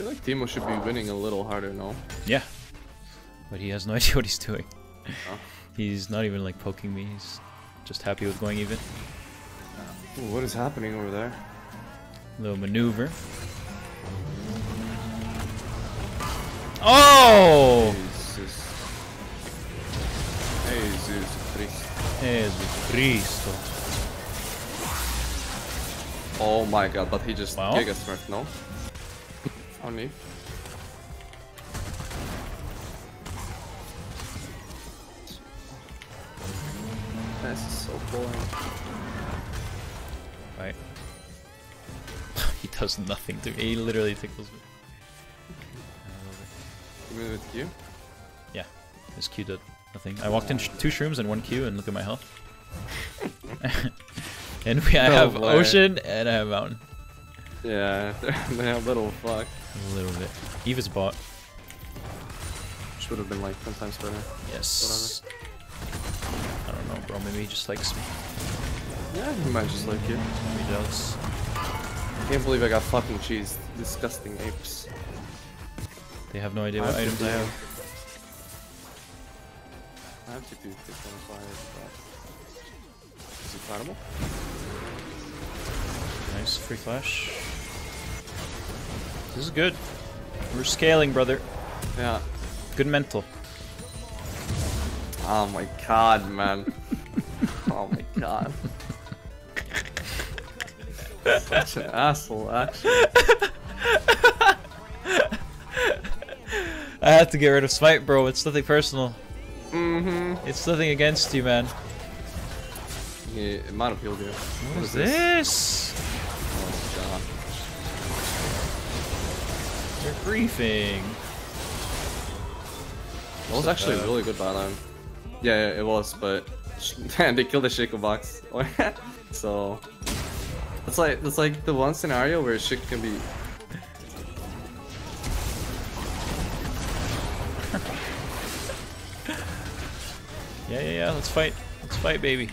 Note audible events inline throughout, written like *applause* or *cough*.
feel like Teemo should be winning a little harder, no? Yeah. But he has no *laughs* idea what he's doing. Oh. He's not even like poking me. He's just happy with going even. Ooh, what is happening over there? Little maneuver. Oh! Jesus. Jesus Christ. Jesus Cristo. Oh my god, but he just Well. Giga no? On me. This is so boring. Right. *laughs* he does nothing to me. He literally tickles me. Give me with you. Yeah, his Q did nothing. I walked in sh two shrooms and one Q and look at my health. *laughs* and we, I No have way. ocean and I have mountain. Yeah, *laughs* they're a little fuck. A little bit. Eva's bot. Which would have been like 10 times better. Yes. Whatever. I don't know, bro. Maybe he just likes me. Yeah, he might just like you. Maybe jealous. Can't believe I got fucking cheese. Disgusting apes. They have no idea I what to items I have. I have to do 615, but... Is it flammable? Nice, free flash. This is good. We're scaling, brother. Yeah. Good mental. Oh my god, man. oh my god. Such an asshole, actually. I had to get rid of smite, bro. It's nothing personal. Mm-hmm. It's nothing against you, man. Yeah, it might have healed you. What is this? Oh griefing. It was actually a really good byline. Yeah, yeah, it was, but *laughs* man, they killed the Shaco box. *laughs* so it's like it's like the one scenario where shit can be *laughs* Yeah, yeah, yeah. Let's fight. Let's fight, baby.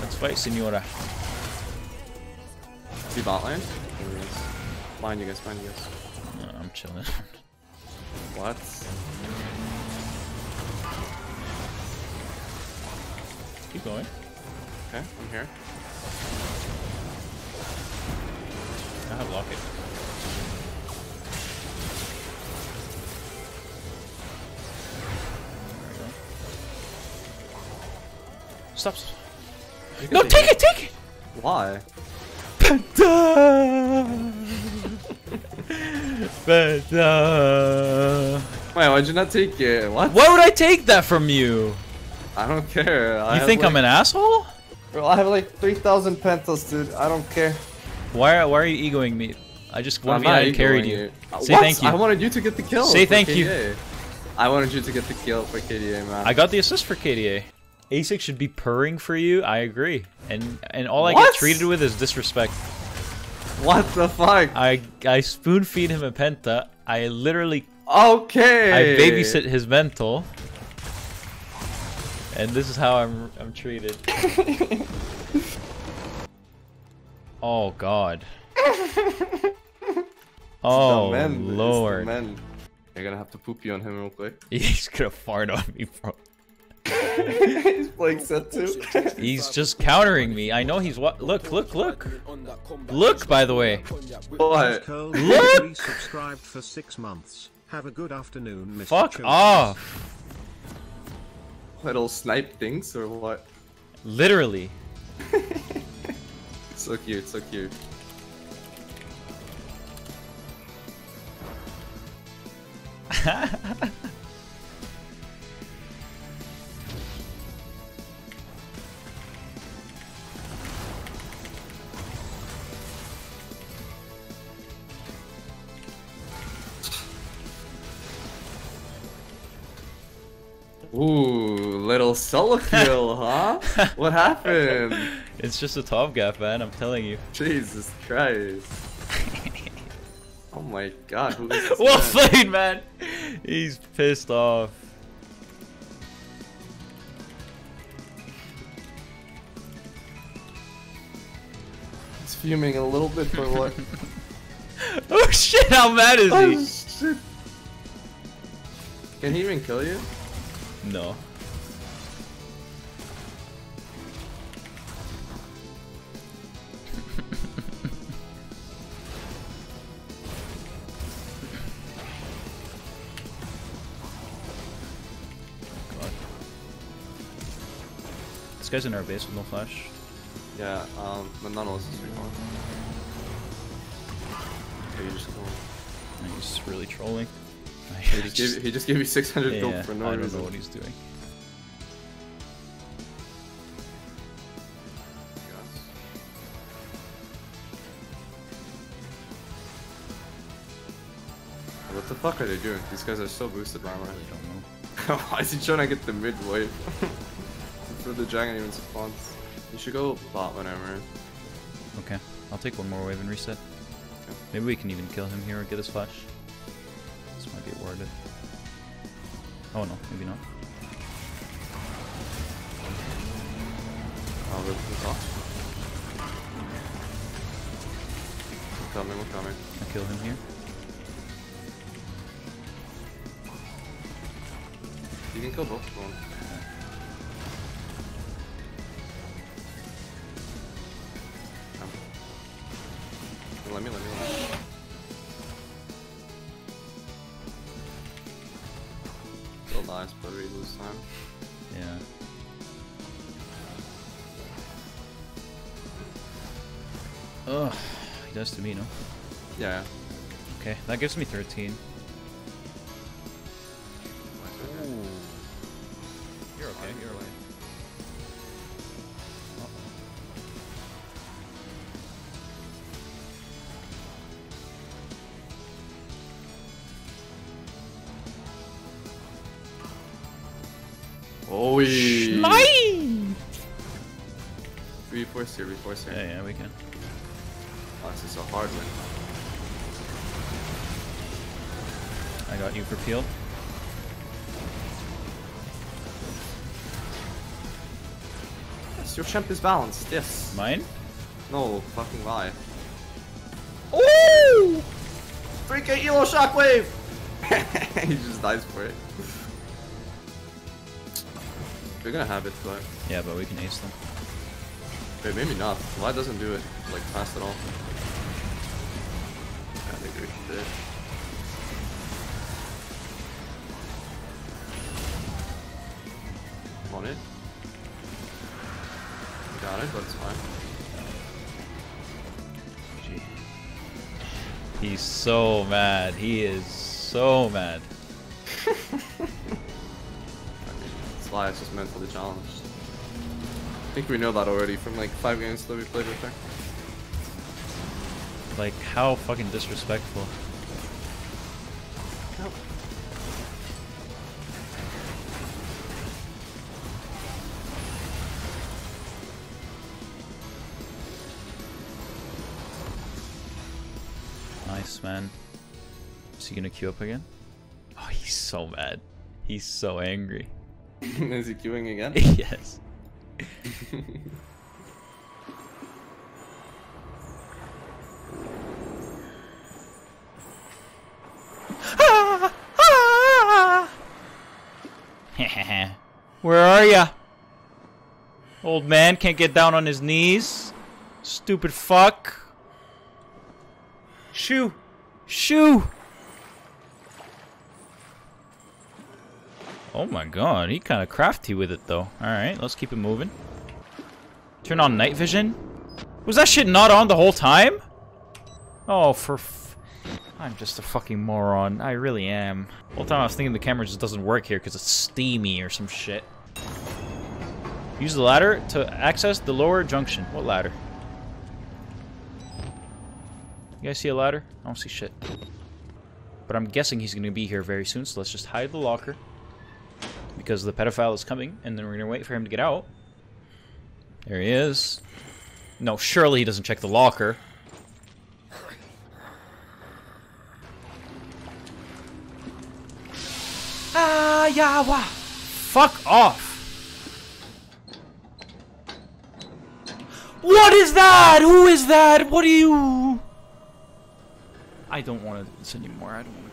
Let's fight, senora. be bot lane. You guys, mind you guys. No, I'm chilling. What? Keep going. Okay, I'm here. I have locket. There we. Stop. stop. No, take it, take it! Why? Penta! Penta! Wait, why'd you not take it? What? Why would I take that from you? I don't care. I You have think like, I'm an asshole? Bro, I have like 3,000 pentas, dude. I don't care. Why, why are you egoing me? I just I'm one not carried egoing you. it. Uh, Say what? thank you. I wanted you to get the kill. Say for thank you. I wanted you to get the kill for KDA, man. I got the assist for KDA. Asyc should be purring for you. I agree. And and all I get treated with is disrespect. What the fuck? I I spoon feed him a penta. I literally Okay. I babysit his mental. And this is how I'm I'm treated. *laughs* oh god. *laughs* Oh The men, it's the lord. men. You're gonna have to poop you on him real quick. *laughs* He's gonna fart on me, bro. He's playing set two. He's just *laughs* countering me. I know he's what look, look, look. Look by the way. what? Cole Look! Lee subscribed for six months. Have a good afternoon, Mr. Fuck off. Little snipe things or what? Literally. *laughs* So cute, so cute. *laughs* solo kill, *laughs* huh? What happened? It's just a top gap, man, I'm telling you. Jesus Christ. *laughs* Oh my god, who is this Well man? played, man. He's pissed off. He's fuming a little bit for what? *laughs* oh shit, how mad is Oh he? shit. Can he even kill you? No. Guy's in our base with no flash. Yeah, um, but none of us is recon. You just kill he's really trolling. *laughs* He just, gave, he just gave you 600 yeah, gold for no I don't know what he's doing. What the fuck are they doing? These guys are so boosted by I really don't know. *laughs* Why is he trying to get the mid wave? *laughs* Before the dragon even spawns. You should go bot whenever. Okay, I'll take one more wave and reset. Okay. Maybe we can even kill him here or get his flash. This might be awarded. Oh no, maybe not. Oh, we're, we're off. We're coming, we're coming. I kill him here. You can kill both of them. Ugh, he does to me, no? Yeah. Okay, that gives me 13. You're okay, you're okay. Oh. Mine! Reforce here, here. Yeah, yeah, we can. This is a hard one. I got you for peel. Yes, your champ is balanced, yes. Mine? No, fucking lie. Ooh! 3k Elo shockwave! *laughs* he just dies for it. We're gonna have it, but Yeah, but we can ace them. Wait, maybe not. Why doesn't do it like fast at all? They agree with it. On it. Got it, but it's fine. Gee. He's so mad. He is so mad. *laughs* Why it's just mentally challenged. I think we know that already from like five games that we played with her. Like, how fucking disrespectful. Nice, man. Is he gonna queue up again? Oh, he's so mad. He's so angry. *laughs* Is he queuing again? *laughs* yes. *laughs* Where are ya? Old man can't get down on his knees. Stupid fuck. Shoo. Shoo. Oh my god, he kind of crafty with it though. Alright, let's keep it moving. Turn on night vision? Was that shit not on the whole time? Oh, for I'm just a fucking moron. I really am. The whole time I was thinking the camera just doesn't work here because it's steamy or some shit. Use the ladder to access the lower junction. What ladder? You guys see a ladder? I don't see shit. But I'm guessing he's gonna be here very soon, so let's just hide the locker because the pedophile is coming, and then we're gonna wait for him to get out. There he is. No, surely he doesn't check the locker. Ah, yawa! Fuck off! What is that? Who is that? What are you? I don't want to do this anymore. I don't